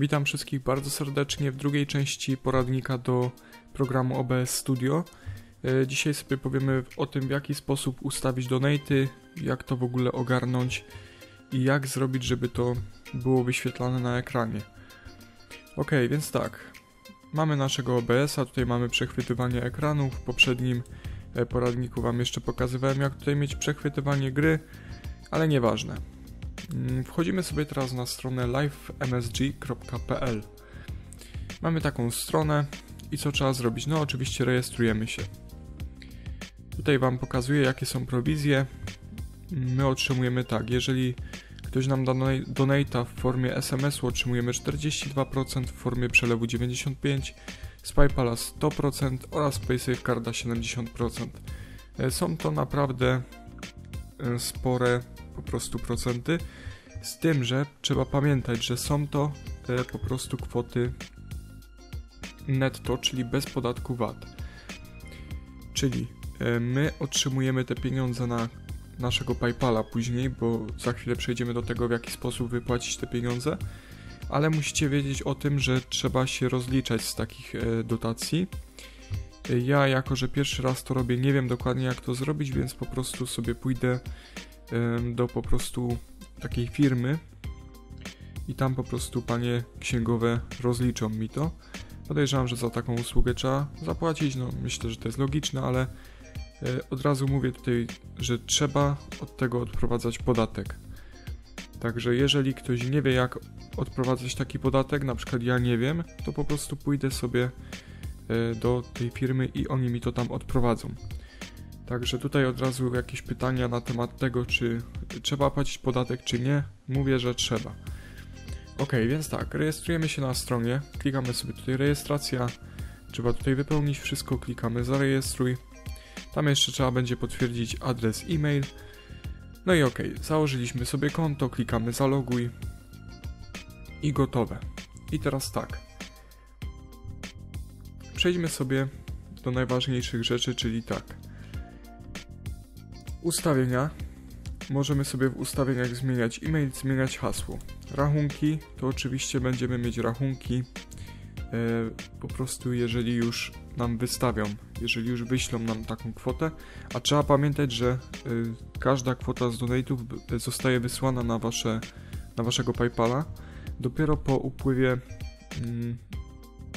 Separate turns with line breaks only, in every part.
Witam wszystkich bardzo serdecznie w drugiej części poradnika do programu OBS Studio. E, Dzisiaj sobie powiemy o tym, w jaki sposób ustawić donaty, jak to w ogóle ogarnąć i jak zrobić, żeby to było wyświetlane na ekranie. Ok, więc tak. Mamy naszego OBS-a, tutaj mamy przechwytywanie ekranu. W poprzednim e, poradniku Wam jeszcze pokazywałem, jak tutaj mieć przechwytywanie gry, ale nieważne. Mm, Wchodzimy sobie teraz na stronę livemsg.pl. Mamy taką stronę i co trzeba zrobić? No oczywiście rejestrujemy się. Tutaj Wam pokazuję jakie są prowizje. My otrzymujemy tak, jeżeli ktoś nam da donate'a w formie SMS-u otrzymujemy 42%, w formie przelewu 95%, z PayPala 100% oraz z PaySafeCarda 70%. E, Są to naprawdę e, spore po prostu procenty. Z tym, że trzeba pamiętać, że są to po prostu kwoty netto, czyli bez podatku VAT. Czyli e, my otrzymujemy te pieniądze na naszego PayPala później, bo za chwilę przejdziemy do tego, w jaki sposób wypłacić te pieniądze. Ale musicie wiedzieć o tym, że trzeba się rozliczać z takich e, dotacji. E, Ja, jako że pierwszy raz to robię, nie wiem dokładnie jak to zrobić, więc po prostu sobie pójdę do po prostu takiej firmy i tam po prostu panie księgowe rozliczą mi to. Podejrzewam, że za taką usługę trzeba zapłacić, no myślę, że to jest logiczne, ale e, od razu mówię tutaj, że trzeba od tego odprowadzać podatek. Także jeżeli ktoś nie wie jak odprowadzać taki podatek, na przykład ja nie wiem, to po prostu pójdę sobie e, do tej firmy i oni mi to tam odprowadzą. Także tutaj od razu jakieś pytania na temat tego, czy trzeba płacić podatek, czy nie. Mówię, że trzeba. Ok, więc tak, rejestrujemy się na stronie, klikamy sobie tutaj rejestracja, trzeba tutaj wypełnić wszystko, klikamy zarejestruj. Tam jeszcze trzeba będzie potwierdzić adres e-mail. No i ok, założyliśmy sobie konto, klikamy zaloguj i gotowe. I teraz tak. Przejdźmy sobie do najważniejszych rzeczy, czyli tak. Ustawienia. Możemy sobie w ustawieniach zmieniać e-mail, zmieniać hasło. Rachunki, to oczywiście będziemy mieć rachunki e, po prostu jeżeli już nam wystawią, jeżeli już wyślą nam taką kwotę, a trzeba pamiętać, że e, każda kwota z donate'ów zostaje wysłana na, wasze, na waszego PayPala dopiero po upływie mm,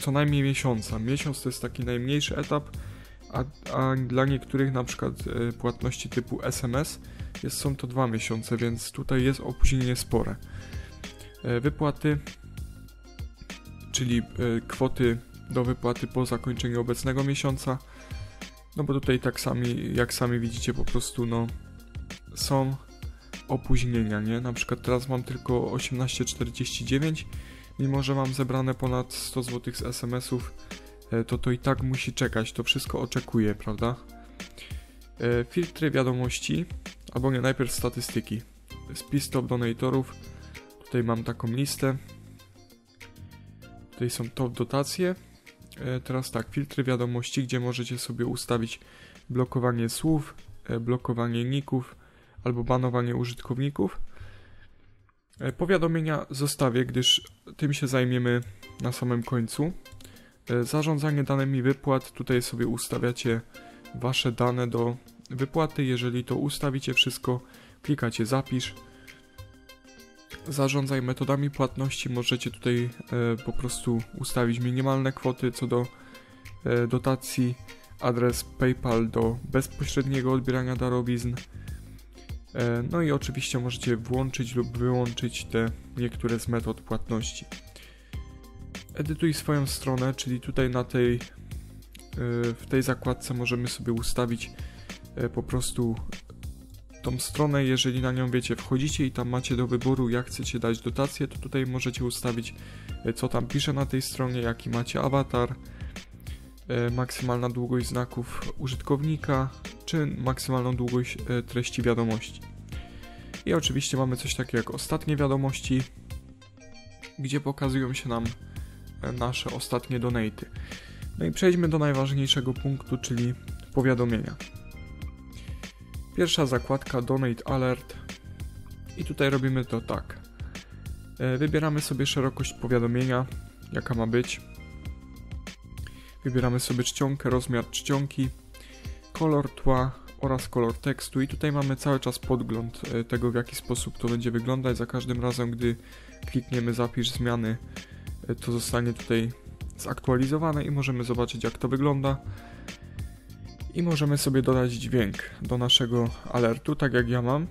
co najmniej miesiąca. Miesiąc to jest taki najmniejszy etap, a, a dla niektórych na przykład e, płatności typu SMS jest, są to dwa miesiące, więc tutaj jest opóźnienie spore. E, Wypłaty, czyli e, kwoty do wypłaty po zakończeniu obecnego miesiąca. No bo tutaj tak sami, jak sami widzicie, po prostu no są opóźnienia, nie? Na przykład teraz mam tylko 18,49, mimo że mam zebrane ponad 100 zł z SMS-ów, to to i tak musi czekać, to wszystko oczekuje, prawda? E, Filtry wiadomości, albo nie, najpierw statystyki. Spis top donatorów, tutaj mam taką listę. Tutaj są top dotacje. E, Teraz tak, filtry wiadomości, gdzie możecie sobie ustawić blokowanie słów, e, blokowanie ników albo banowanie użytkowników. E, Powiadomienia zostawię, gdyż tym się zajmiemy na samym końcu. E, Zarządzanie danymi wypłat, tutaj sobie ustawiacie wasze dane do wypłaty. Jeżeli to ustawicie wszystko, klikacie zapisz. Zarządzaj metodami płatności, możecie tutaj e, po prostu ustawić minimalne kwoty co do e, dotacji, adres PayPal do bezpośredniego odbierania darowizn. No i oczywiście możecie włączyć lub wyłączyć te niektóre z metod płatności. Edytuj swoją stronę, czyli tutaj na tej e, w tej zakładce możemy sobie ustawić e, po prostu tą stronę, jeżeli na nią wiecie, wchodzicie i tam macie do wyboru jak chcecie dać dotację, to tutaj możecie ustawić e, co tam pisze na tej stronie, jaki macie awatar, maksymalna długość znaków użytkownika, czy maksymalną długość treści wiadomości. I oczywiście mamy coś takiego jak ostatnie wiadomości, gdzie pokazują się nam nasze ostatnie donaty. No i przejdźmy do najważniejszego punktu, czyli powiadomienia. Pierwsza zakładka Donate Alert i tutaj robimy to tak. E, wybieramy sobie szerokość powiadomienia, jaka ma być. Wybieramy sobie czcionkę, rozmiar czcionki, kolor tła oraz kolor tekstu i tutaj mamy cały czas podgląd e, tego w jaki sposób to będzie wyglądać. Za każdym razem gdy klikniemy zapisz zmiany to zostanie tutaj zaktualizowane i możemy zobaczyć jak to wygląda. I możemy sobie dodać dźwięk do naszego alertu, tak jak ja mam.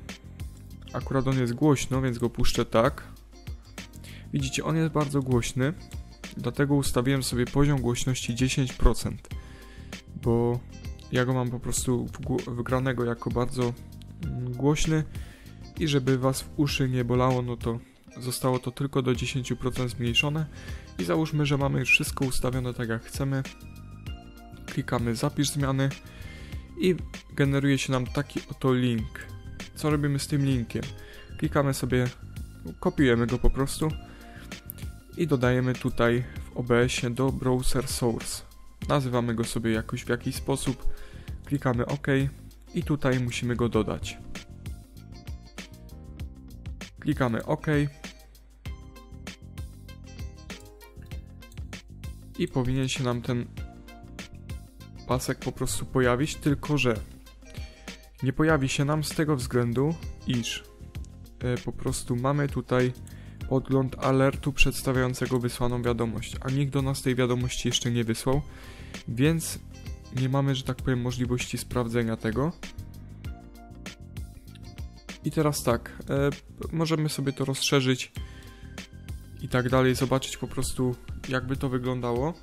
Akurat on jest głośno, więc go puszczę tak. Widzicie, on jest bardzo głośny, dlatego ustawiłem sobie poziom głośności 10%, bo ja go mam po prostu wygranego jako bardzo mm, głośny i żeby was w uszy nie bolało, no to zostało to tylko do 10% zmniejszone i załóżmy, że mamy już wszystko ustawione tak jak chcemy. Klikamy zapisz zmiany i generuje się nam taki oto link. Co robimy z tym linkiem? Klikamy sobie, kopiujemy go po prostu i dodajemy tutaj w OBS-ie do browser source. Nazywamy go sobie jakoś w jakiś sposób, klikamy OK i tutaj musimy go dodać. Klikamy OK i powinien się nam ten pasek po prostu pojawić, tylko że nie pojawi się nam z tego względu, iż e, po prostu mamy tutaj podgląd alertu przedstawiającego wysłaną wiadomość, a nikt do nas tej wiadomości jeszcze nie wysłał, więc nie mamy, że tak powiem, możliwości sprawdzenia tego. I teraz tak, e, możemy sobie to rozszerzyć i tak dalej, zobaczyć po prostu jakby to wyglądało.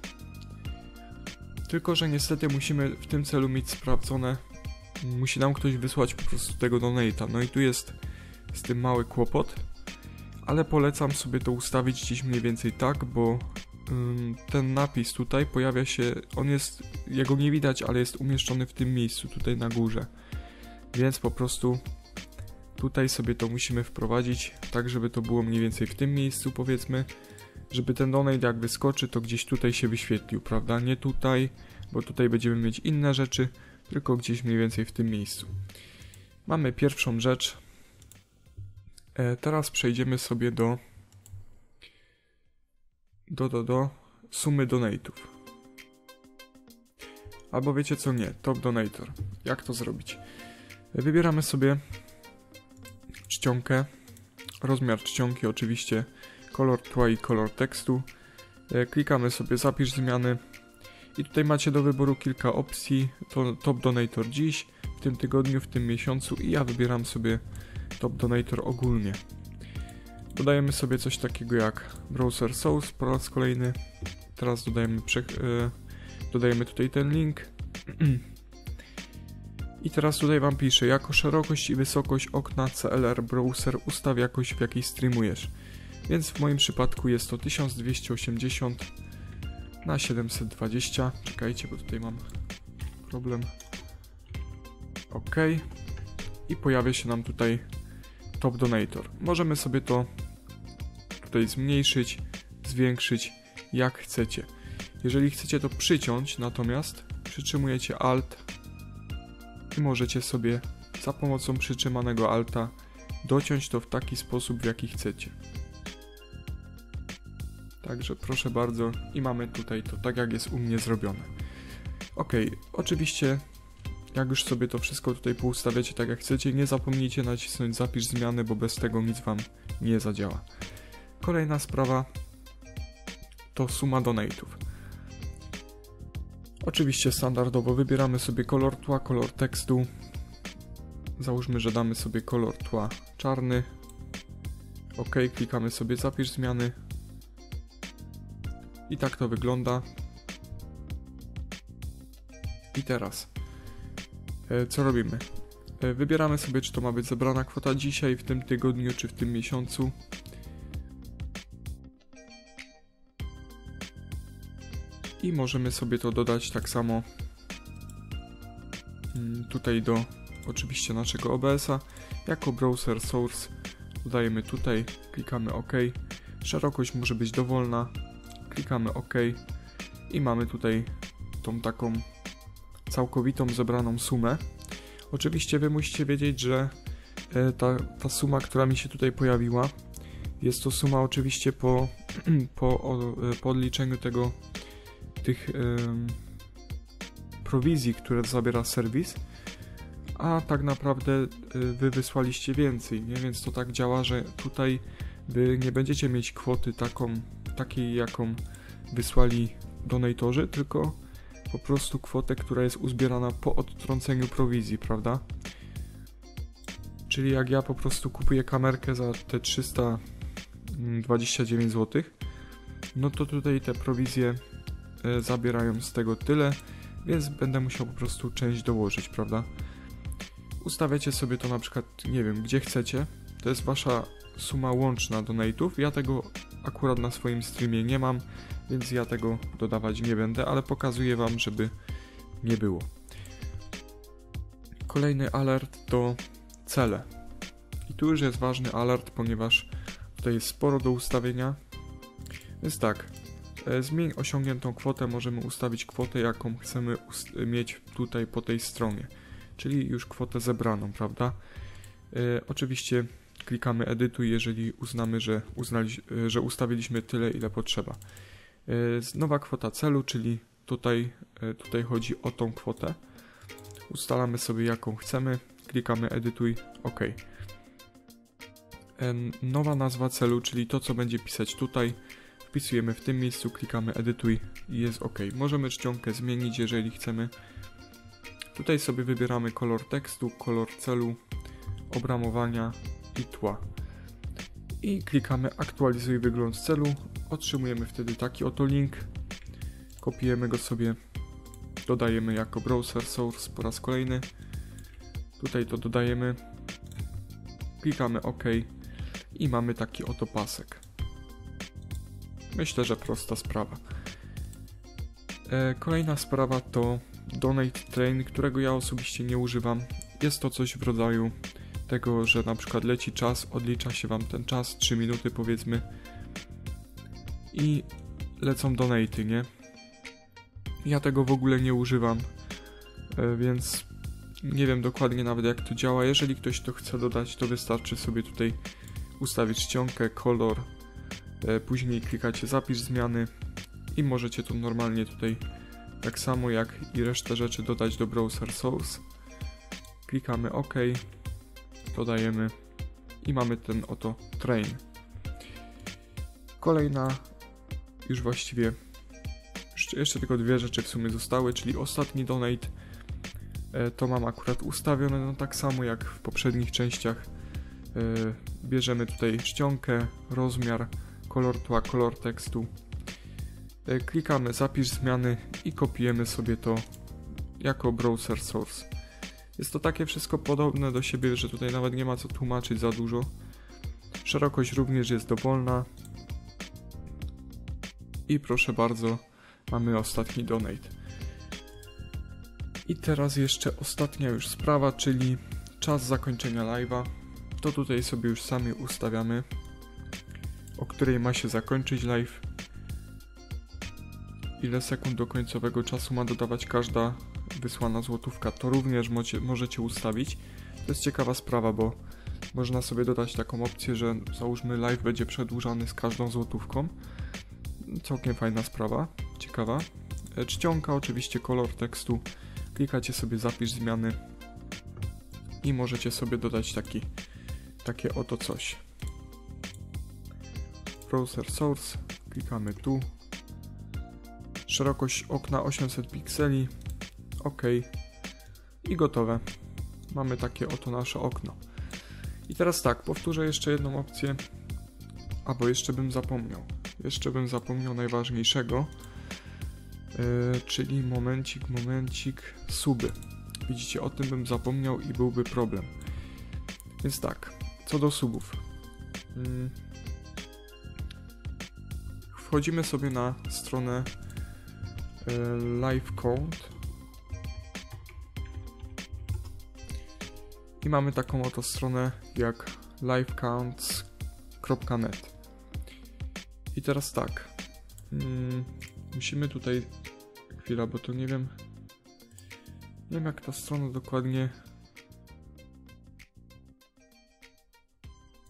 Tylko, że niestety musimy w tym celu mieć sprawdzone, musi nam ktoś wysłać po prostu tego donate'a. No i tu jest z tym mały kłopot, ale polecam sobie to ustawić gdzieś mniej więcej tak, bo ten napis tutaj pojawia się, on jest, jego nie widać, ale jest umieszczony w tym miejscu, tutaj na górze. Więc po prostu tutaj sobie to musimy wprowadzić, tak żeby to było mniej więcej w tym miejscu powiedzmy, żeby ten donate jak wyskoczy, to gdzieś tutaj się wyświetlił, prawda? Nie tutaj, bo tutaj będziemy mieć inne rzeczy, tylko gdzieś mniej więcej w tym miejscu. Mamy pierwszą rzecz. E, teraz przejdziemy sobie do do, do, do sumy donate'ów. Albo wiecie co nie, top donator. Jak to zrobić? Wybieramy sobie czcionkę, rozmiar czcionki oczywiście, kolor tła i kolor tekstu. E, klikamy sobie zapisz zmiany i tutaj macie do wyboru kilka opcji. To top donator dziś, w tym tygodniu, w tym miesiącu i ja wybieram sobie top donator ogólnie. Dodajemy sobie coś takiego jak browser source po raz kolejny. Teraz dodajemy, yy, dodajemy tutaj ten link. I teraz tutaj wam piszę, jako szerokość i wysokość okna CLR browser ustaw jakość w jakiej streamujesz. Więc w moim przypadku jest to 1280 na 720. Czekajcie, bo tutaj mam problem. OK. I pojawia się nam tutaj top donator. Możemy sobie to tutaj zmniejszyć, zwiększyć jak chcecie. Jeżeli chcecie to przyciąć, natomiast przytrzymujecie Alt możecie sobie za pomocą przytrzymanego Alta dociąć to w taki sposób, w jaki chcecie. Także proszę bardzo i mamy tutaj to tak jak jest u mnie zrobione. Ok, oczywiście jak już sobie to wszystko tutaj poustawiacie tak jak chcecie, nie zapomnijcie nacisnąć zapisz zmiany, bo bez tego nic wam nie zadziała. Kolejna sprawa to suma donate'ów. Oczywiście standardowo wybieramy sobie kolor tła, kolor tekstu. Załóżmy, że damy sobie kolor tła czarny. OK, klikamy sobie zapisz zmiany. I tak to wygląda. I teraz, e, co robimy? E, wybieramy sobie, czy to ma być zebrana kwota dzisiaj, w tym tygodniu, czy w tym miesiącu. I możemy sobie to dodać tak samo mm, tutaj do oczywiście naszego OBS-a jako browser source dodajemy tutaj, klikamy OK. Szerokość może być dowolna. Klikamy OK. I mamy tutaj tą taką całkowitą zebraną sumę. Oczywiście wy musicie wiedzieć, że e, ta, ta suma, która mi się tutaj pojawiła Jest to suma oczywiście po, po, o, po odliczeniu tego tych prowizji, które zabiera serwis, a tak naprawdę y, wy wysłaliście więcej, nie? Więc to tak działa, że tutaj wy nie będziecie mieć kwoty taką, takiej, jaką wysłali donatorzy, tylko po prostu kwotę, która jest uzbierana po odtrąceniu prowizji, prawda? Czyli jak ja po prostu kupuję kamerkę za te 329 zł, no to tutaj te prowizje zabierają z tego tyle, więc będę musiał po prostu część dołożyć, prawda? Ustawiacie sobie to na przykład, nie wiem, gdzie chcecie. To jest wasza suma łączna donate'ów. Ja tego akurat na swoim streamie nie mam, więc ja tego dodawać nie będę, ale pokazuję wam, żeby nie było. Kolejny alert to cele. I tu już jest ważny alert, ponieważ tutaj jest sporo do ustawienia. Więc tak, e, zmień osiągniętą kwotę, możemy ustawić kwotę, jaką chcemy mieć tutaj po tej stronie, czyli już kwotę zebraną, prawda? E, oczywiście klikamy edytuj, jeżeli uznamy, że, uznali, e, że ustawiliśmy tyle, ile potrzeba. E, nowa kwota celu, czyli tutaj, e, tutaj chodzi o tą kwotę. Ustalamy sobie jaką chcemy, klikamy edytuj, OK. Nowa nazwa celu, czyli to co będzie pisać tutaj, wpisujemy w tym miejscu, klikamy edytuj i jest OK. Możemy czcionkę zmienić, jeżeli chcemy. Tutaj sobie wybieramy kolor tekstu, kolor celu, obramowania i tła. I klikamy aktualizuj wygląd celu. Otrzymujemy wtedy taki oto link. Kopiujemy go sobie, dodajemy jako browser source po raz kolejny. Tutaj to dodajemy. Klikamy OK i mamy taki oto pasek. Myślę, że prosta sprawa. E, kolejna sprawa to Donate Train, którego ja osobiście nie używam. Jest to coś w rodzaju tego, że na przykład leci czas, odlicza się wam ten czas, 3 minuty powiedzmy i lecą donaty, nie? Ja tego w ogóle nie używam, e, więc nie wiem dokładnie nawet jak to działa. Jeżeli ktoś to chce dodać, to wystarczy sobie tutaj ustawić czcionkę, kolor, później klikacie zapisz zmiany i możecie to normalnie tutaj tak samo jak i resztę rzeczy dodać do browser source. Klikamy OK dodajemy i mamy ten oto train. Kolejna, już właściwie jeszcze tylko dwie rzeczy w sumie zostały, czyli ostatni donate e, to mam akurat ustawione no tak samo jak w poprzednich częściach. E, bierzemy tutaj czcionkę, rozmiar, kolor tła, kolor tekstu. E, klikamy zapisz zmiany i kopiujemy sobie to jako browser source. Jest to takie wszystko podobne do siebie, że tutaj nawet nie ma co tłumaczyć za dużo. Szerokość również jest dowolna. I proszę bardzo, mamy ostatni donate. I teraz jeszcze ostatnia już sprawa, czyli czas zakończenia live'a. To tutaj sobie już sami ustawiamy, o której ma się zakończyć live. Ile sekund do końcowego czasu ma dodawać każda wysłana złotówka, to również mocie, możecie ustawić. To jest ciekawa sprawa, bo można sobie dodać taką opcję, że załóżmy live będzie przedłużany z każdą złotówką. Całkiem fajna sprawa, ciekawa. E, czcionka, oczywiście kolor tekstu. Klikacie sobie zapisz zmiany i możecie sobie dodać taki, takie oto coś. Browser source, klikamy tu. Szerokość okna 800 pikseli, OK. I gotowe. Mamy takie oto nasze okno. I teraz tak, powtórzę jeszcze jedną opcję. Albo jeszcze bym zapomniał. Jeszcze bym zapomniał najważniejszego. Yy, czyli momencik, momencik, suby. Widzicie, o tym bym zapomniał i byłby problem. Więc tak, co do subów. Yy, wchodzimy sobie na stronę yy, live I mamy taką oto stronę jak livecounts.net. I teraz tak. Hmm, musimy tutaj. Chwila, bo to nie wiem. Nie wiem jak ta strona dokładnie.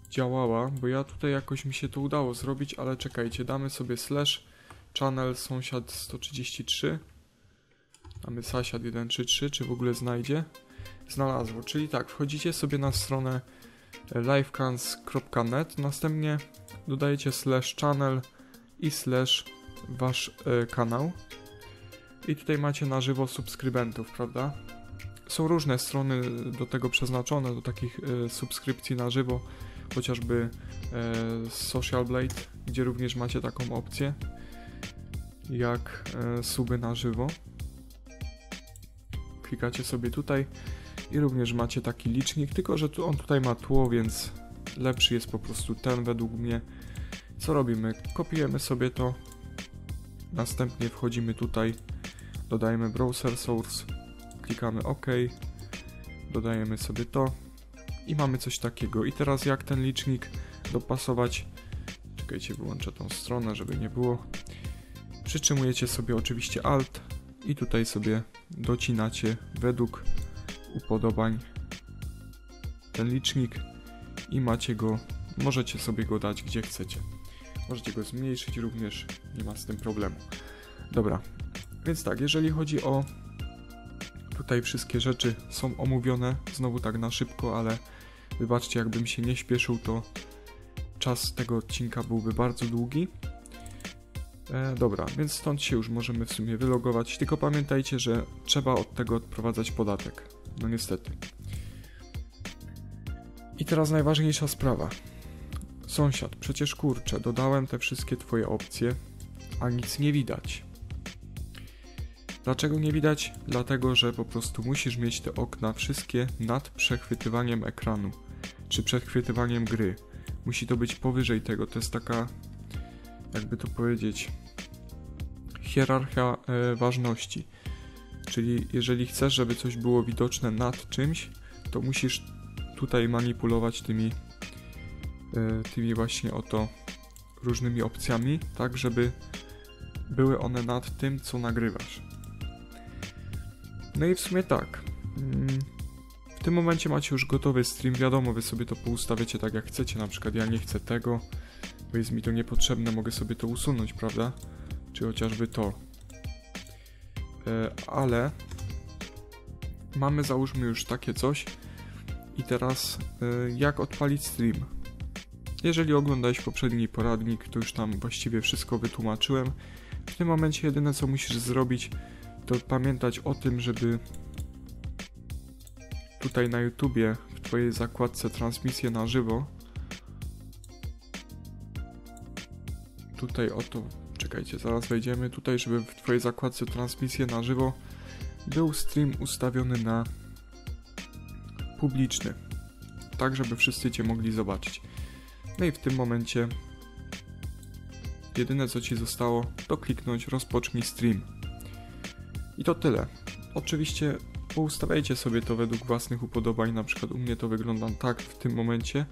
Działała, bo ja tutaj jakoś mi się to udało zrobić, ale czekajcie, damy sobie slash channel sąsiad 133 Mamy sasiad 133, czy w ogóle znajdzie? Znalazło, czyli tak, wchodzicie sobie na stronę livecans.net, następnie dodajecie slash channel i slash wasz e, kanał i tutaj macie na żywo subskrybentów, prawda? Są różne strony do tego przeznaczone, do takich e, subskrypcji na żywo, chociażby e, Social Blade, gdzie również macie taką opcję jak e, suby na żywo. Klikacie sobie tutaj i również macie taki licznik, tylko że tu, on tutaj ma tło, więc lepszy jest po prostu ten według mnie. Co robimy? Kopiujemy sobie to, następnie wchodzimy tutaj, dodajemy browser source, klikamy OK, dodajemy sobie to i mamy coś takiego. I teraz jak ten licznik dopasować? Czekajcie, wyłączę tą stronę, żeby nie było. Przytrzymujecie sobie oczywiście Alt i tutaj sobie docinacie według upodobań ten licznik i macie go, możecie sobie go dać gdzie chcecie. Możecie go zmniejszyć również, nie ma z tym problemu. Dobra, więc tak, jeżeli chodzi o tutaj wszystkie rzeczy są omówione, znowu tak na szybko, ale wybaczcie, jakbym się nie śpieszył, to czas tego odcinka byłby bardzo długi. E, dobra, więc stąd się już możemy w sumie wylogować, tylko pamiętajcie, że trzeba od tego odprowadzać podatek. No niestety. I teraz najważniejsza sprawa. Sąsiad, przecież kurczę, dodałem te wszystkie twoje opcje, a nic nie widać. Dlaczego nie widać? Dlatego, że po prostu musisz mieć te okna wszystkie nad przechwytywaniem ekranu, czy przechwytywaniem gry. Musi to być powyżej tego, to jest taka, jakby to powiedzieć, hierarchia e, ważności. Czyli jeżeli chcesz, żeby coś było widoczne nad czymś, to musisz tutaj manipulować tymi, e, tymi właśnie oto różnymi opcjami, tak żeby były one nad tym, co nagrywasz. No i w sumie tak. Mm, w tym momencie macie już gotowy stream, wiadomo, wy sobie to poustawiacie tak jak chcecie, na przykład ja nie chcę tego, bo jest mi to niepotrzebne, mogę sobie to usunąć, prawda? Czy chociażby to. E, ale mamy załóżmy już takie coś i teraz e, jak odpalić stream. Jeżeli oglądałeś poprzedni poradnik, to już tam właściwie wszystko wytłumaczyłem. W tym momencie jedyne co musisz zrobić, to pamiętać o tym, żeby tutaj na YouTubie w Twojej zakładce transmisję na żywo tutaj oto, czekajcie, zaraz wejdziemy tutaj, żeby w Twojej zakładce transmisję na żywo był stream ustawiony na publiczny, tak żeby wszyscy Cię mogli zobaczyć. No i w tym momencie jedyne co Ci zostało to kliknąć rozpocznij stream. I to tyle. Oczywiście poustawiajcie sobie to według własnych upodobań, na przykład u mnie to wygląda tak w tym momencie,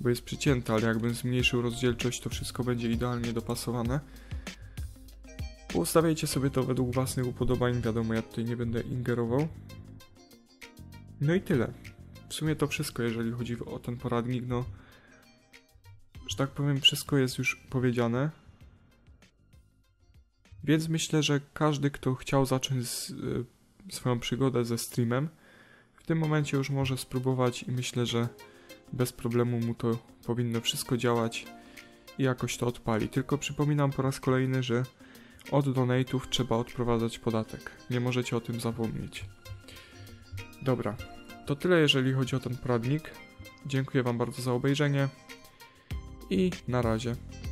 bo jest przycięte, ale jakbym zmniejszył rozdzielczość, to wszystko będzie idealnie dopasowane. Poustawiajcie sobie to według własnych upodobań, wiadomo, ja tutaj nie będę ingerował. No i tyle. W sumie to wszystko, jeżeli chodzi o ten poradnik, no... Że tak powiem, wszystko jest już powiedziane. Więc myślę, że każdy, kto chciał zacząć z, y, swoją przygodę ze streamem, w tym momencie już może spróbować i myślę, że bez problemu mu to powinno wszystko działać i jakoś to odpali. Tylko przypominam po raz kolejny, że od donate'ów trzeba odprowadzać podatek. Nie możecie o tym zapomnieć. Dobra, to tyle jeżeli chodzi o ten poradnik. Dziękuję Wam bardzo za obejrzenie i na razie.